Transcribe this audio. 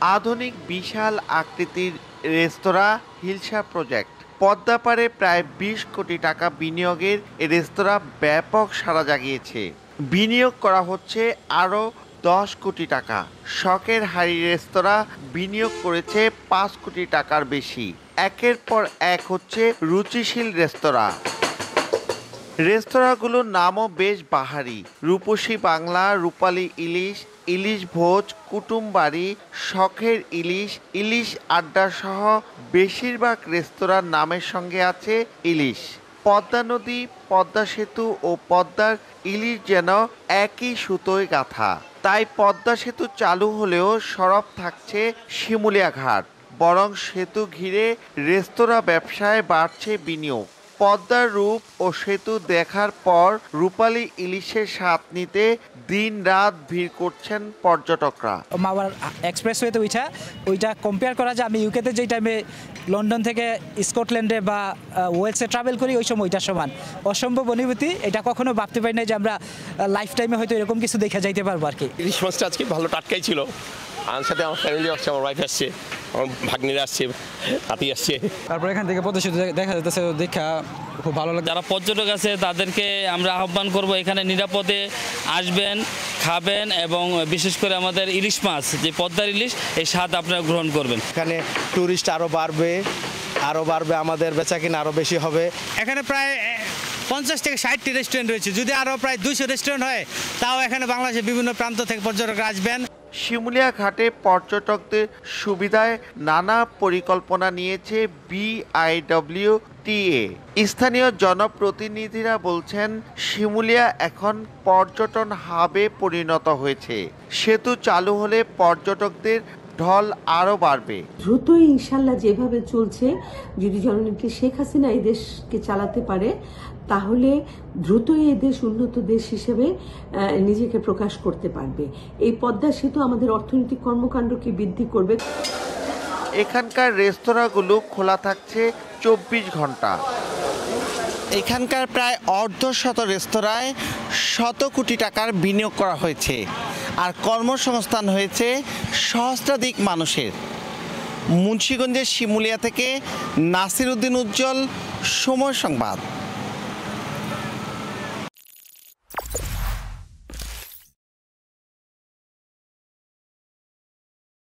আধুনিক বিশাল আকৃতির রেস্তোরাঁ হিলসা প্রজেক্ট। পদ্মাপাড়ে প্রায় বিশ কোটি টাকা বিনিয়োগের রেস্তোরাঁ ব্যাপক সাড়া জাগিয়েছে। বিনিয়োগ করা হচ্ছে আরও দশ কোটি টাকা। শখের হাড়ি রেস্তোরাঁ বিনিয়োগ করেছে পাঁচ কোটি টাকার বেশি। একের পর এক হচ্ছে রুচিশীল রেস্তোরাঁ। রেস্তোরাঁগুলোর নামও বেশ বাহারি। রূপসী বাংলা, রূপালী ইলিশ ইলিশ ভোজ, কুটুমবাড়ি, শখের ইলিশ ইলিশ আড্ডা সহ বেশিরভাগ রেস্তোরাঁর নামের সঙ্গে আছে ইলিশ। পদ্মা নদী, পদ্মা সেতু ও পদ্মার ইলিশ যেন একই সুতোয় গাঁথা। তাই পদ্মা সেতু চালু হলেও সরব থাকছে শিমুলিয়া ঘাট বরং সেতু ঘিরে রেস্তোরাঁ ব্যবসায় বাড়ছে বিনিয়োগ। পদ্মার রূপ ও সেতু দেখার পর রূপালী ইলিশের স্বাদ নিতে দিন রাত ভিড় করছেন পর্যটকরা। মাওয়ার এক্সপ্রেসওয়েতে ওইটা ওইটা কম্পেয়ার করা যায় আমি ইউকেতে যেই টাইমে লন্ডন থেকে স্কটল্যান্ডে বা ওয়েলসে ট্রাভেল করি ওই সময় ওইটার সমান। অসম্ভব অনুভূতি এটা কখনো ভাবতে পারি না যে আমরা লাইফ টাইমে হয়তো এরকম কিছু দেখা যাইতে পারব আর কি। ইলিশ মাছটা আজকে ভালো টাটকাই ছিল। আমার সাথে আমার ফ্যামিলি আসছে আমার ওয়াইফ আসছে আমার ভাগ্নিরা আসছে হাতি আসছে। তারপর এখান থেকে পদ্মা সেতু দেখা যাচ্ছে দেখা খুব ভালো লাগে যারা পর্যটক আছে তাদেরকে আমরা আহ্বান করব এখানে নিরাপদে আসবেন খাবেন এবং বিশেষ করে আমাদের ইলিশ মাছ যে পদ্মার ইলিশ এই স্বাদ আপনারা গ্রহণ করবেন। এখানে ট্যুরিস্ট আরও বাড়বে আরও বাড়বে আমাদের বেচা কিনা আরও বেশি হবে। এখানে প্রায় পঞ্চাশ থেকে ষাটটি রেস্টুরেন্ট রয়েছে। যদি আরও প্রায় দুইশো রেস্টুরেন্ট হয় তাও এখানে বাংলাদেশের বিভিন্ন প্রান্ত থেকে পর্যটকরা আসবেন। শিমুলিয়া ঘাটে পর্যটকদের সুবিধায় নানা পরিকল্পনা নিয়েছে বিআইডব্লিউ টিএ স্থানীয় জনপ্রতিনিধিরা বলছেন, শিমুলিয়া এখন পর্যটন হাবে পরিণত হয়েছে। সেতু চালু হলে পর্যটকদের ঢল আরও বাড়বে। দ্রুতই ইনশাল্লাহ যেভাবে চলছে যদি জননেত্রী শেখ হাসিনা এই দেশকে চালাতে পারে তাহলে দ্রুতই এই দেশ উন্নত দেশ হিসেবে নিজেকে প্রকাশ করতে পারবে। এই পদ্মা সেতু আমাদের অর্থনৈতিক কর্মকাণ্ডকে বৃদ্ধি করবে। এখানকার রেস্তোরাঁগুলো খোলা থাকছে চব্বিশ ঘণ্টা। এখানকার প্রায় অর্ধশত রেস্তোরাঁয় শত কোটি টাকার বিনিয়োগ করা হয়েছে। আর কর্মসংস্থান হয়েছে সহস্রাধিক মানুষের। মুন্সীগঞ্জের শিমুলিয়া থেকে নাসির উদ্দিন উজ্জ্বল সময় সংবাদ।